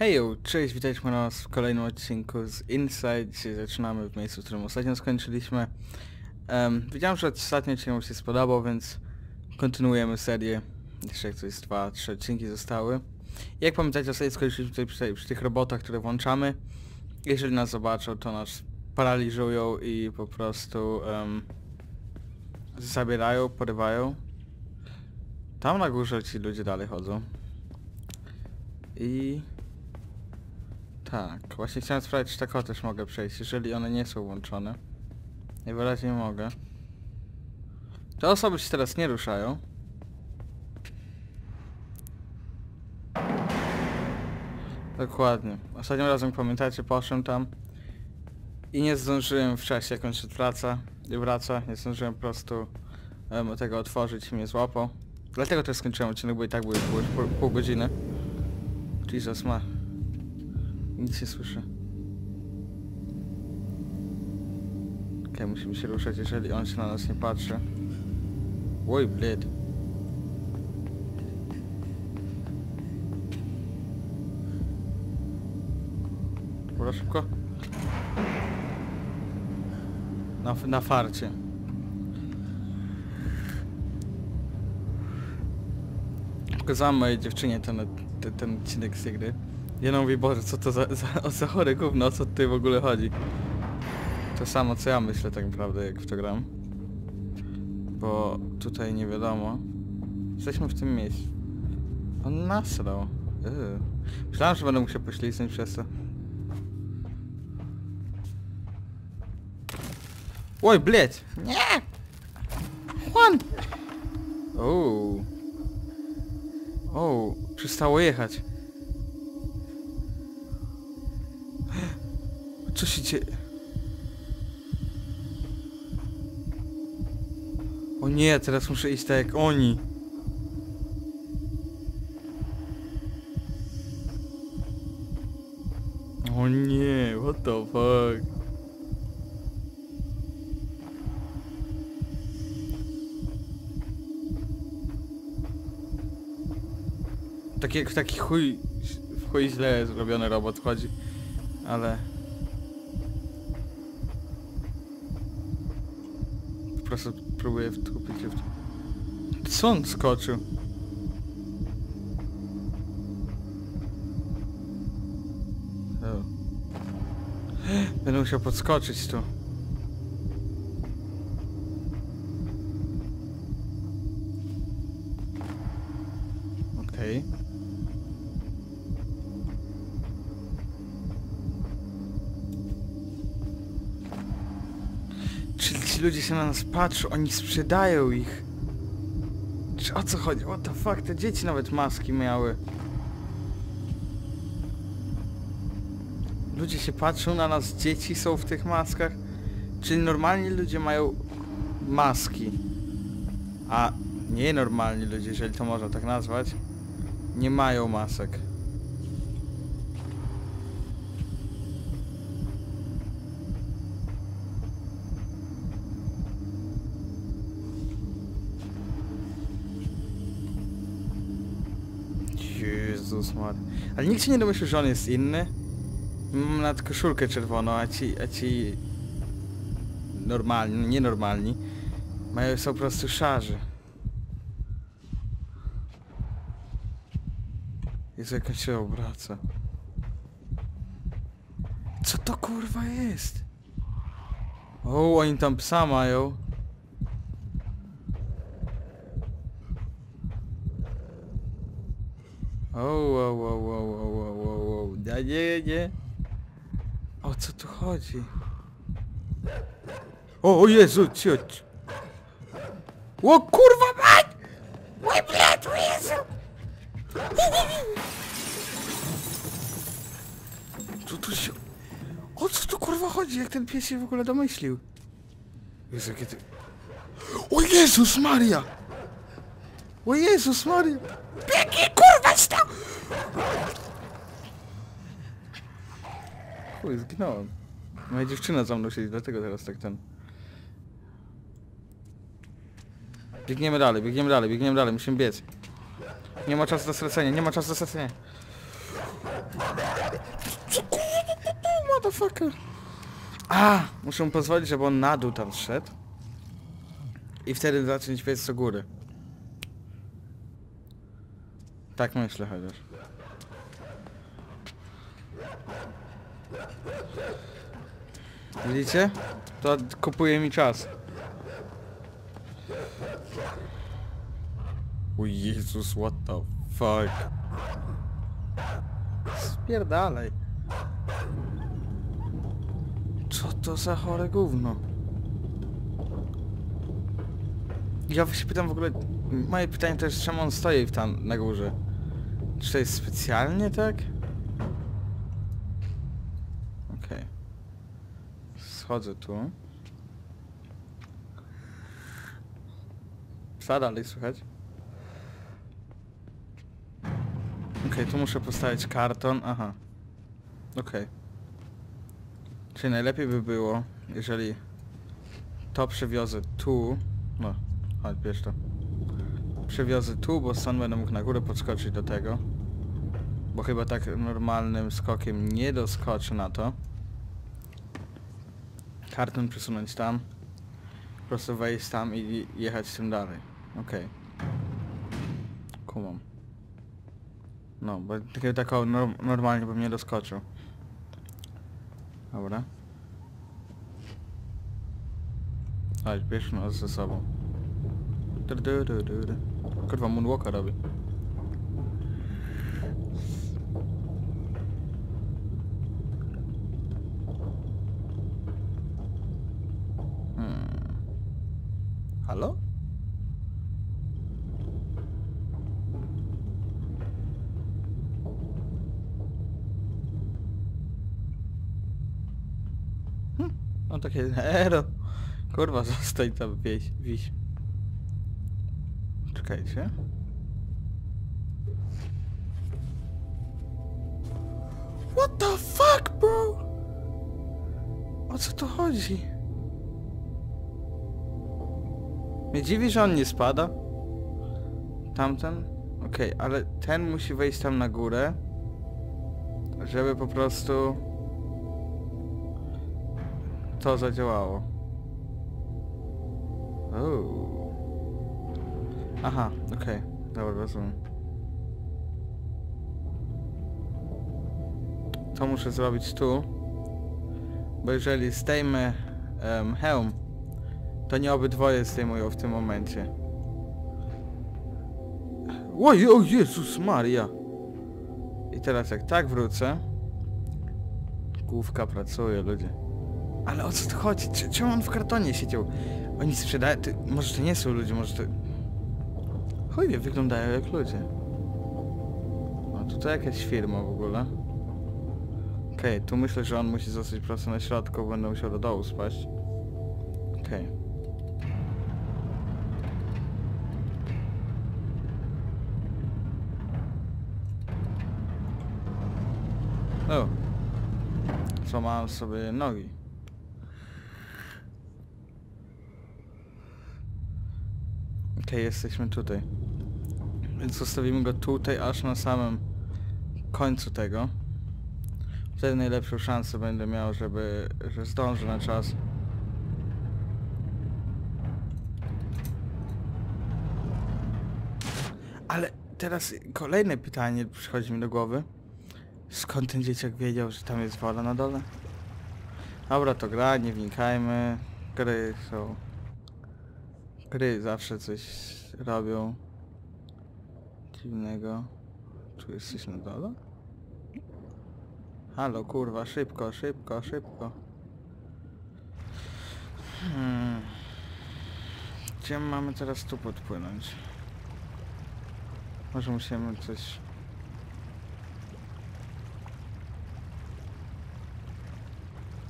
Hejo, cześć, witajcie nas w kolejnym odcinku z Inside. Dzisiaj zaczynamy w miejscu, w którym ostatnio skończyliśmy. Um, widziałem, że ostatni odcinek się spodobał, więc kontynuujemy serię. Jeszcze jak coś dwa, trzy odcinki zostały. Jak pamiętacie, ostatnio skończyliśmy tutaj przy, przy tych robotach, które włączamy. Jeżeli nas zobaczą, to nas paraliżują i po prostu um, zabierają, porywają. Tam na górze ci ludzie dalej chodzą. I... Tak, właśnie chciałem sprawdzić, czy tako też mogę przejść, jeżeli one nie są włączone. Najwyraźniej mogę. Te osoby się teraz nie ruszają. Dokładnie. Ostatnim razem pamiętacie, poszłem tam i nie zdążyłem w czasie, jak on się wraca wraca, nie zdążyłem po prostu um, tego otworzyć i mnie złapał. Dlatego też skończyłem odcinek, bo i tak pół, pół, pół godziny. Jesus ma. Nic nie słyszę. Okej, musimy się ruszać, jeżeli on się na nas nie patrzy. Oj, blid. Dobra, szybko. Na, na farcie. Pokazałem mojej dziewczynie ten, ten, ten odcinek z tej gry. I ona mówi, Boże, co to za, za, za chore gówno, o co tutaj w ogóle chodzi? To samo co ja myślę tak naprawdę, jak w to gram. Bo tutaj nie wiadomo. Jesteśmy w tym miejscu. On nasrał. Yy. Myślałem, że będę musiał pośliznąć przez to. Oj, bleć! Nie! Juan! O. O, przestało jechać. Co się dzieje? O nie, teraz muszę iść tak jak oni. O nie, what the fuck? Tak jak w taki chuj, w chuj źle zrobiony robot chodzi, ale... próbuję wtupić to. Co on skoczył? Będę musiał podskoczyć tu. Ludzie się na nas patrzą, oni sprzedają ich. Czy o co chodzi? What the fuck? Te dzieci nawet maski miały. Ludzie się patrzą na nas, dzieci są w tych maskach. Czyli normalni ludzie mają maski. A nienormalni ludzie, jeżeli to można tak nazwać, nie mają masek. Jezus. Ale nikt się nie domyślił, że on jest inny. Mam nawet koszulkę czerwoną, a ci, a ci normalni, nienormalni mają są po prostu szarzy. Jest jakaś się obraca. Co to kurwa jest? O, oni tam psa mają. O, o, o, o, o, o, o, o, nie, nie, nie. O co tu chodzi? O, o Jezu, cioć. O kurwa mać! Mój blat, o Jezu! Co tu się... O co tu kurwa chodzi? Jak ten pies się w ogóle domyślił? Jezu, jakie. O Jezus Maria! O Jezus Maria! Biegnie kurwa! Chuj, zginąłem. Moja dziewczyna za mną siedzi, dlatego teraz tak ten... Biegniemy dalej, biegniemy dalej, biegniemy dalej, musimy biec. Nie ma czasu do stracenia, nie ma czasu do stracenia. Co motherfucker? A, muszę mu pozwolić, żeby on na dół tam zszedł. I wtedy zacząć biec do góry. Tak myślę chociaż. Widzicie? To kupuje mi czas. O Jezus, what the fuck? Spierdalaj. Co to za chore gówno? Ja się pytam w ogóle... Moje pytanie to jest, czemu on stoi w tam na górze? Czy to jest specjalnie tak? Okej. Schodzę tu. Co dalej słychać? Okej, tu muszę postawić karton, aha. Okej. Czyli najlepiej by było, jeżeli to przewiozę tu. No, chodź, bierz to. Przewiozę tu, bo stąd będę mógł na górę podskoczyć do tego. Bo chyba tak normalnym skokiem nie doskoczę na to. Karton przesunąć tam. Po prostu wejść tam i jechać tym dalej. Okej. Kumam. No, bo takiego norm normalnie bym nie doskoczył. Dobra. Chodź, bierz nas ze sobą. Du, du. Kurwa, moonwalka robi. Hmm. Halo? Hm, no takie ero. Kurwa, zostań tam wieś, wiś. Czekajcie. What the fuck, bro? O co tu chodzi? Mnie dziwi, że on nie spada. Tamten? Okej, ale ten musi wejść tam na górę. Żeby po prostu... To zadziałało. Uuu. Aha, okej. Dobra, rozumiem. To muszę zrobić tu. Bo jeżeli zdejmę em, hełm, to nie obydwoje zdejmują w tym momencie. Oj, o Jezus Maria! I teraz jak tak wrócę... Główka pracuje, ludzie. Ale o co tu chodzi? Cze- Czemu on w kartonie siedział? Oni sprzedają... Ty, może to nie są ludzie, może to... Chuj wie, wyglądają jak ludzie. No tutaj jakaś firma w ogóle. Okej, tu myślę, że on musi zostać po prostu na środku, będę musiał do dołu spaść. O! Złamałem sobie nogi. Okej, jesteśmy tutaj. Więc zostawimy go tutaj, aż na samym końcu tego. Wtedy najlepszą szansę będę miał, żeby... że zdążę na czas. Ale teraz kolejne pytanie przychodzi mi do głowy. Skąd ten dzieciak wiedział, że tam jest woda na dole? Dobra, to gra, nie wnikajmy. Gry są... Gry zawsze coś robią dziwnego. Tu jesteś na dole? Halo, kurwa, szybko, szybko, szybko. Hmm. Gdzie mamy teraz tu podpłynąć? Może musimy coś...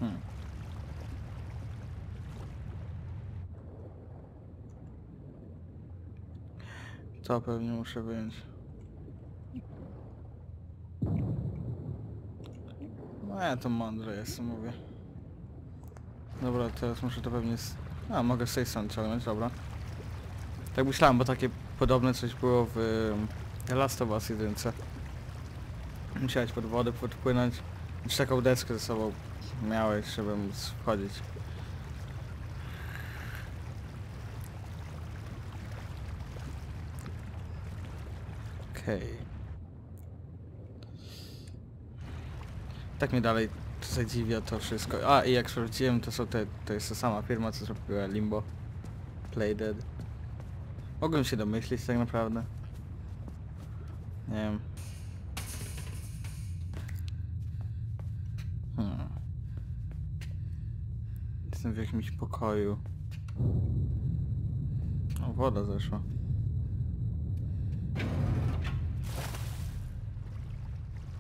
Hmm. To pewnie muszę wyjąć. No ja to mądre jestem, mówię. Dobra, teraz muszę to pewnie... Z... A, mogę z tej strony ciągnąć, dobra. Tak myślałem, bo takie podobne coś było w The Last of Us 1. Musiałeś pod wodę podpłynąć. Już taką deskę ze sobą miałeś, żeby móc wchodzić. Okej. Tak mnie dalej zadziwia to wszystko. A i jak sprawdziłem to są te, to jest ta sama firma co zrobiła Limbo. Playdead. Mogłem się domyślić tak naprawdę. Nie wiem. Hmm. Jestem w jakimś pokoju. O, woda zeszła.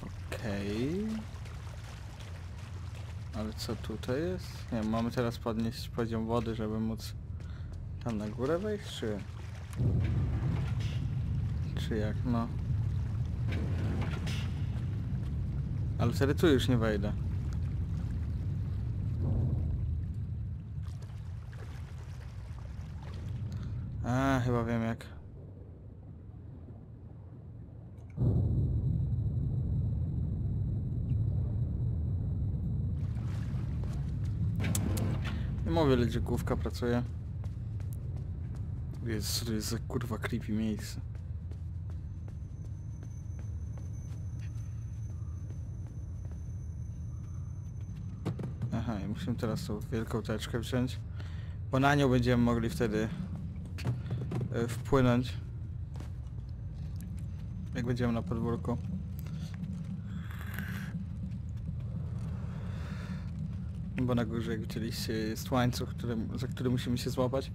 Okej. Ale co tutaj jest? Nie mamy teraz podnieść poziom wody, żeby móc tam na górę wejść, czy... Czy jak, no. Ale wtedy tu już nie wejdę. A, chyba wiem jak. Mówię, gdzie główka pracuje. Jest, jest za kurwa creepy miejsce. Aha, i musimy teraz tą wielką teczkę wziąć. Bo na nią będziemy mogli wtedy e, wpłynąć. Jak będziemy na podwórku. Bo na górze, jak widzieliście, jest łańcuch, który, za który musimy się złapać.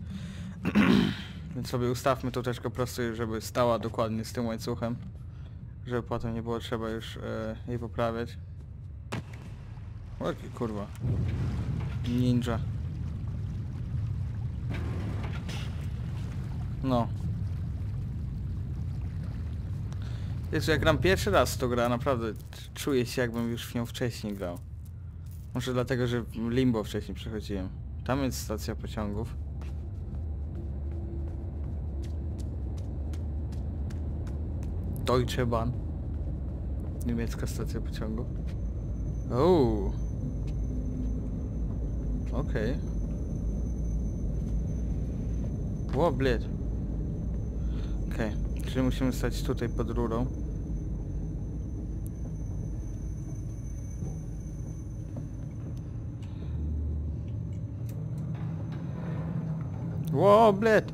Więc sobie ustawmy tą teczkę prosto, żeby stała dokładnie z tym łańcuchem. Żeby potem nie było trzeba już e, jej poprawiać. Jaki kurwa. Ninja. No. Jezu, jak gram pierwszy raz to gra, naprawdę czuję się jakbym już w nią wcześniej grał. Może dlatego, że Limbo wcześniej przechodziłem. Tam jest stacja pociągów. Deutsche Bahn. Niemiecka stacja pociągów. Oh. Okej. Okay. Bled. Okej, czyli musimy stać tutaj pod rurą. Ło, bled.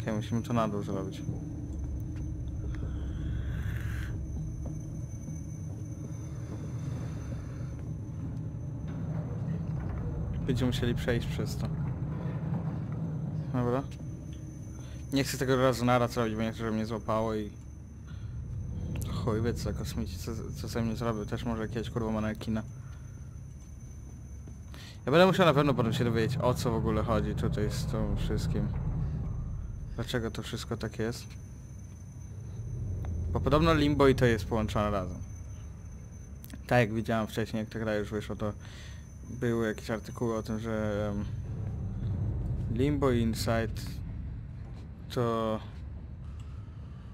Okej, musimy to na dół zrobić. Będziemy musieli przejść przez to. Dobra. Nie chcę tego razu naraz robić, bo nie chcę, żeby mnie złapało i... Chuj, wie co, kosmici, co, co ze mnie zrobił, też może jakieś kurwa manekina. Ja będę musiał na pewno potem się dowiedzieć, o co w ogóle chodzi tutaj z tym wszystkim. Dlaczego to wszystko tak jest? Bo podobno Limbo i to jest połączone razem. Tak jak widziałem wcześniej, jak ta gra już wyszła, to były jakieś artykuły o tym, że em, Limbo i Inside to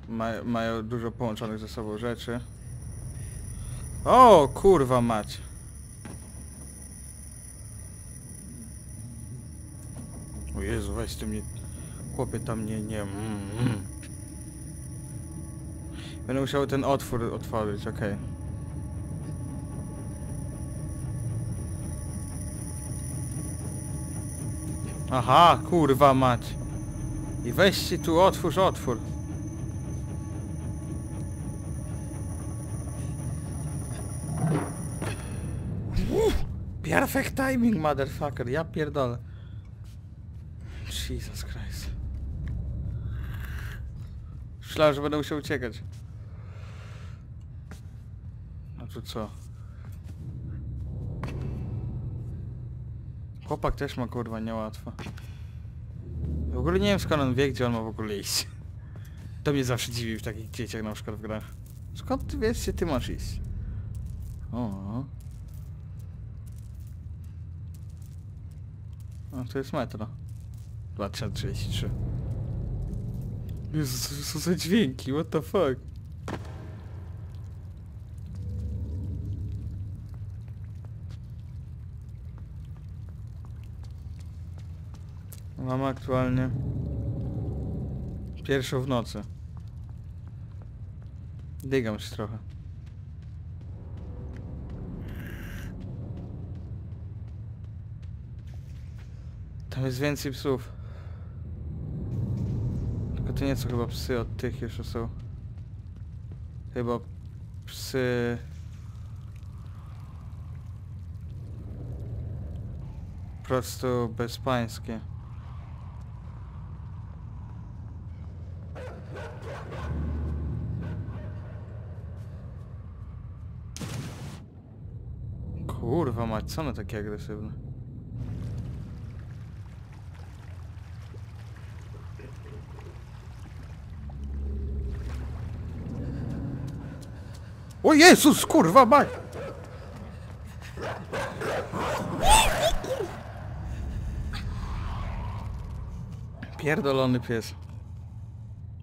ma, mają dużo połączonych ze sobą rzeczy. O, kurwa mać. O Jezu, weź ty mnie... Chłopie tam nie, nie... Mm, mm. Będę musiał ten otwór otworzyć, okej. Aha, kurwa mać. I weźcie tu, otwórz, otwór. Perfect timing, motherfucker, ja pierdolę. Jesus Christ. Myślałem, że będę musiał uciekać. A tu co? Chłopak też ma kurwa niełatwo. W ogóle nie wiem skąd on wie, gdzie on ma w ogóle iść. To mnie zawsze dziwi w takich dzieciach na przykład w grach. Skąd ty wiesz, gdzie ty masz iść? O. O, to jest metro. 2033. Jezu, co za dźwięki, what the fuck? Mam aktualnie pierwszą w nocy. Dygam się trochę. Tam jest więcej psów. To nie są chyba psy od tych jeszcze są. Chyba psy... Po prostu bezpańskie. Kurwa mać, co one takie agresywne? O Jezus, kurwa mać! Pierdolony pies.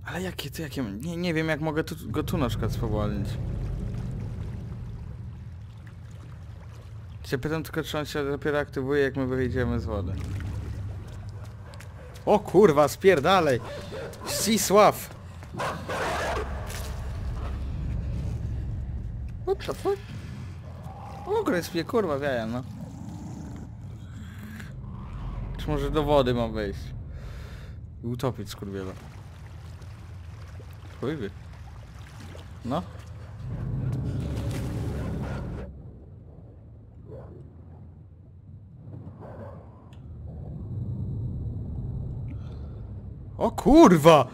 Ale jakie to, jakie... Nie, nie wiem jak mogę tu, go tu na przykład spowolnić. Się pytam tylko czy on się dopiero aktywuje jak my wyjdziemy z wody. O kurwa, spierdalej! Sisław! What the fuck? O, mnie kurwa wiaja, no. Czy może do wody mam wejść? I utopić skurwiela. Chuj wie. No. O kurwa!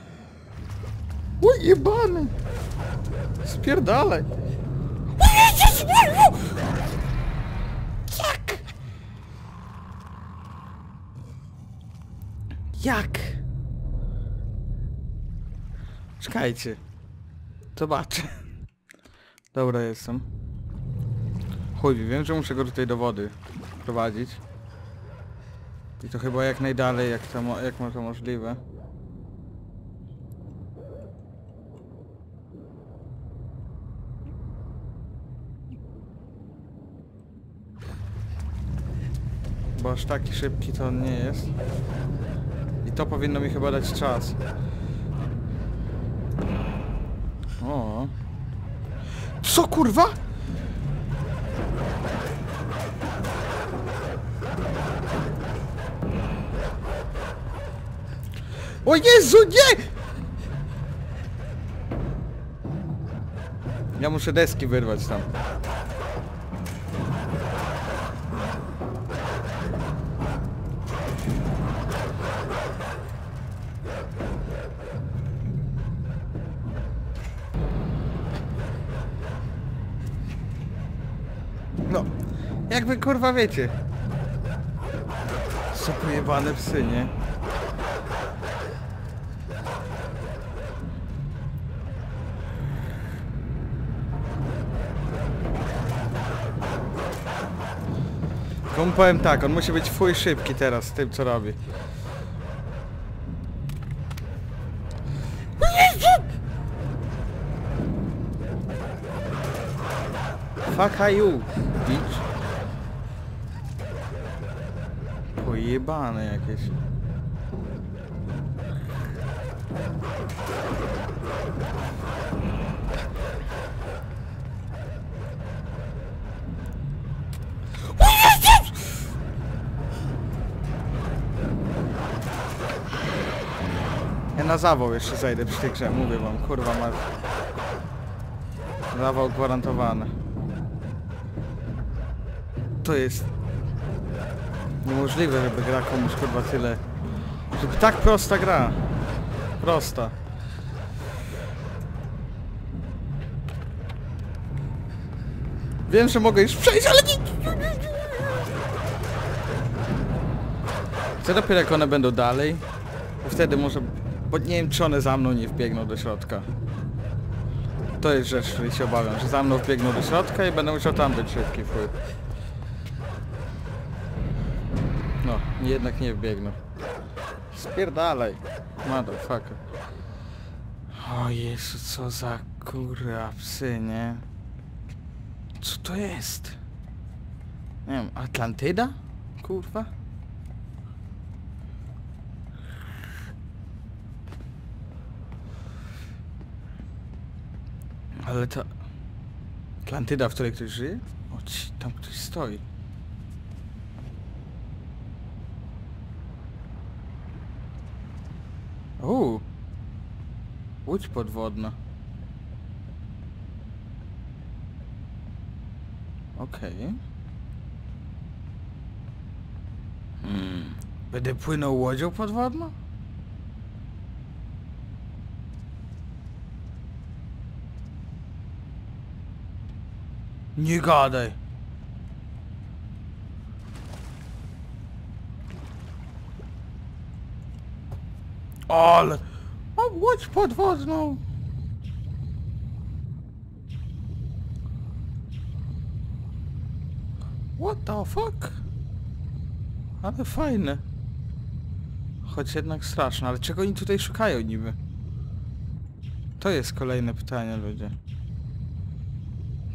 O jebany! Spierdalaj! O Jezus Maria! Jak? Jak? Czekajcie. Zobaczę. Dobra jestem. Chuj, wiem, że muszę go tutaj do wody prowadzić. I to chyba jak najdalej, jak to, jak to możliwe. Bo aż taki szybki to on nie jest. To powinno mi chyba dać czas. O. Co kurwa? O Jezu, nie! Ja muszę deski wyrwać tam. No, jakby kurwa wiecie. Co pojebane psy, nie? Komu powiem tak, on musi być fuj szybki teraz z tym co robi. O Jezu! Fuck you, bitch? Pojebane jakieś. Na zawał jeszcze zajdę przy tej grze, mówię wam, kurwa masz. Zawał gwarantowany. To jest niemożliwe, żeby gra komuś kurwa tyle. Żeby tak prosta gra. Prosta. Wiem, że mogę już przejść, ale nie... Co dopiero jak one będą dalej? Wtedy może... Bo nie wiem, czy one za mną nie wbiegną do środka. To jest rzecz, której się obawiam, że za mną wbiegną do środka i będę musiał tam być szybki fuj. Jednak nie wbiegnę. Spierdalaj. Motherfucker. O Jezu, co za kurwa psy, nie? Co to jest? Nie wiem, Atlantyda? Kurwa? Ale to Atlantyda, w której ktoś żyje? O, ci, tam ktoś stoi. Uuu. Łódź podwodna. Okej. Hmm. Będę płynął łodzią podwodną? Nie gadaj. Ale... Mam łódź podwodną. What the fuck? Ale fajne. Choć jednak straszne, ale czego oni tutaj szukają niby? To jest kolejne pytanie, ludzie.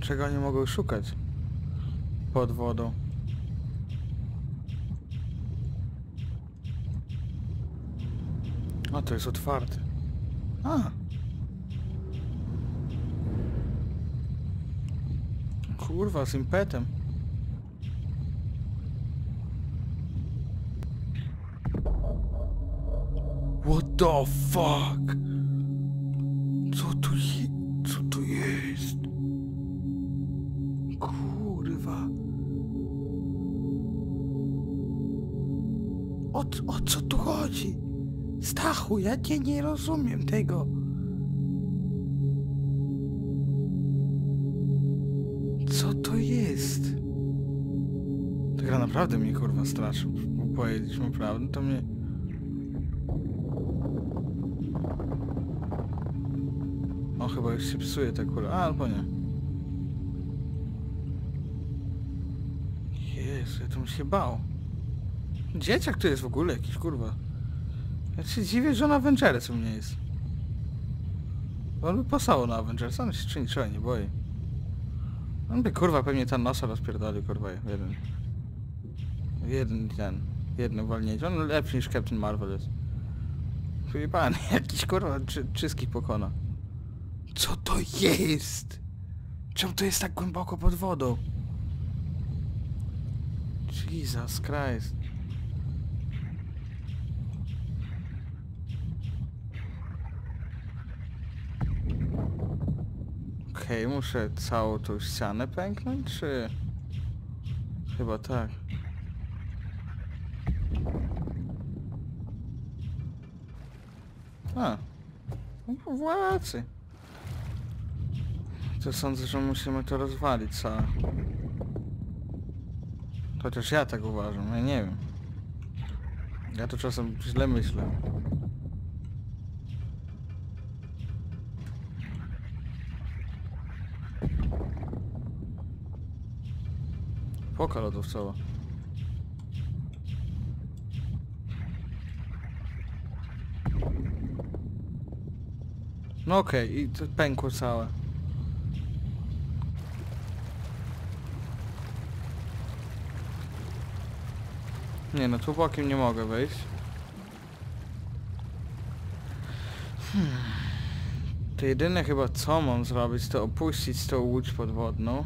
Czego oni mogą szukać? Pod wodą. A, to jest otwarte. A. Kurwa, z impetem. What the fuck? Co tu je... Co tu jest? Kurwa. O, o co tu chodzi? Stachu, ja cię nie rozumiem tego. Co to jest? Ta gra naprawdę mnie kurwa straszy. Bo Powiedzieliśmy prawdę, to mnie... O, chyba już się psuje ta kula. A, albo nie. Jezu, ja to bym się bał. Dzieciak to jest w ogóle jakiś, kurwa. Ja się dziwię, że on Avengerec u mnie jest. On by pasował na Avengers, on się czy niczego nie boi. On by kurwa pewnie ten nosa rozpierdolił, kurwa, jeden. Jeden ten. Jedno walnięcie. On lepszy niż Captain Marvel jest. Wyjebany, jakiś kurwa czy, wszystkich pokona. Co to jest? Czemu to jest tak głęboko pod wodą? Jesus Christ. Okej, muszę całą tą ścianę pęknąć, czy... Chyba tak. A. No, Włacy. To sądzę, że musimy to rozwalić całe. Chociaż ja tak uważam, ja nie wiem. Ja to czasem źle myślę. Poka lodowcowa. No okej, i to pękło całe. Nie no, tu bokiem nie mogę wejść. Hmm. To jedyne chyba co mam zrobić, to opuścić tą łódź podwodną.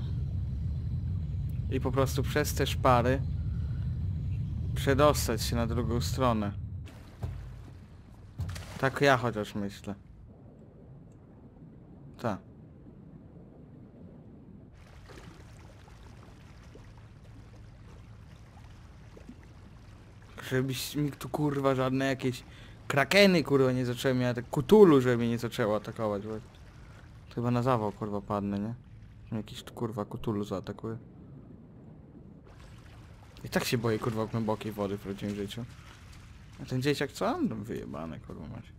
I po prostu przez te szpary przedostać się na drugą stronę. Tak ja chociaż myślę. Tak. Żebyś mi tu kurwa żadne jakieś krakeny kurwa nie zaczęły mnie tak kutulu, żeby mnie nie zaczęło atakować. Bo... Chyba na zawał kurwa padnę, nie? Jakiś tu kurwa kutulu zaatakuje. I tak się boję kurwa głębokiej wody w prawdziwym życiu. A ten dzieciak co? No wyjebane kurwa macie.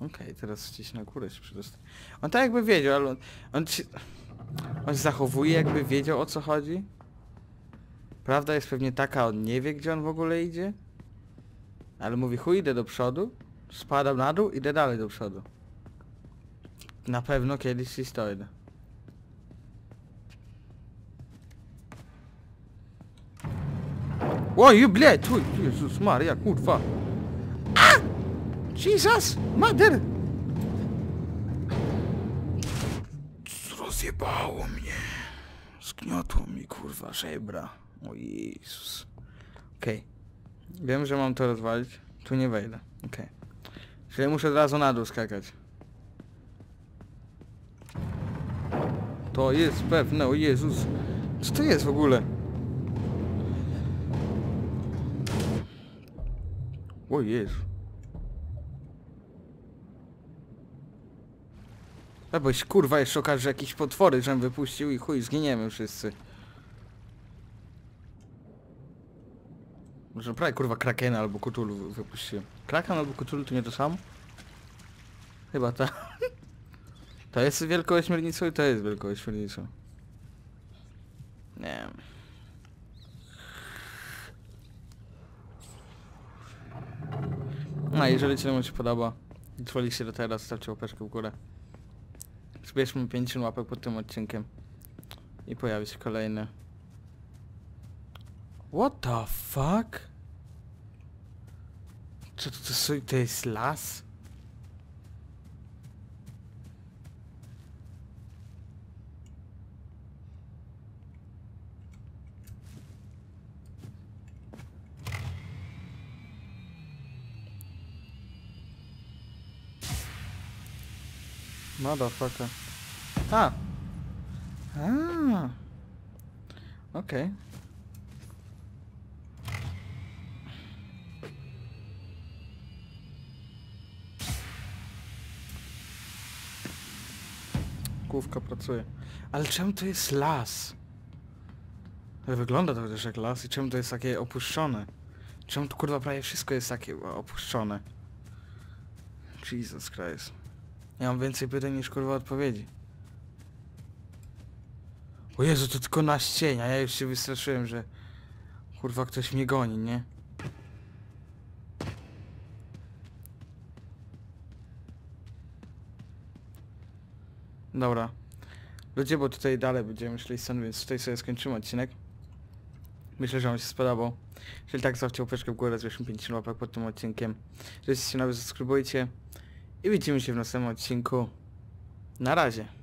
Okej, teraz gdzieś na górę się przedostał. On tak jakby wiedział, ale on, on się... On się zachowuje jakby wiedział o co chodzi. Prawda jest pewnie taka, on nie wie gdzie on w ogóle idzie. Ale mówi chuj, idę do przodu. Spadam na dół, idę dalej do przodu. Na pewno kiedyś się stoję. Oj, blядь, oj, Jezus Maria, kurwa. A! Jesus! Mother! Rozjebało mnie. Zgniotło mi kurwa żebra. O Jezus. Okej. Wiem, że mam to rozwalić. Tu nie wejdę. Okej. Czyli muszę od razu na dół skakać. To jest pewne, o Jezus. Co to jest w ogóle? O Jezu. A boś kurwa jeszcze okaże, że jakieś potwory żem wypuścił i chuj, zginiemy wszyscy. Może prawie kurwa Krakena albo wy- wypuściłem. Kraken albo Cthulhu to nie to samo? Chyba ta. To jest wielką ośmiornicą i to jest wielką ośmiornicą. Nie wiem. No jeżeli ci się podoba, się do teraz, stawcie łapeczkę w górę. Zbierzmy 5 łapek pod tym odcinkiem. I pojawi się kolejny. What the fuck? Co to, to, to jest las? Motherfucker. A! A! Okej. Główka pracuje. Ale czemu to jest las? Wygląda to też jak las i czemu to jest takie opuszczone? Czemu tu kurwa prawie wszystko jest takie opuszczone? Jesus Christ. Ja mam więcej pytań niż kurwa odpowiedzi. O Jezu, to tylko na ścienia. Ja już się wystraszyłem, że kurwa ktoś mnie goni, nie? Dobra. Ludzie, bo tutaj dalej będziemy szli stąd, więc tutaj sobie skończymy odcinek. Myślę, że wam się spodobał. Jeżeli tak, zostawcie łapeczkę w górę, zwieszmy 5 łapek pod tym odcinkiem. Jeżeli jesteście nowi, subskrybujcie. I widzimy się w następnym odcinku. Na razie.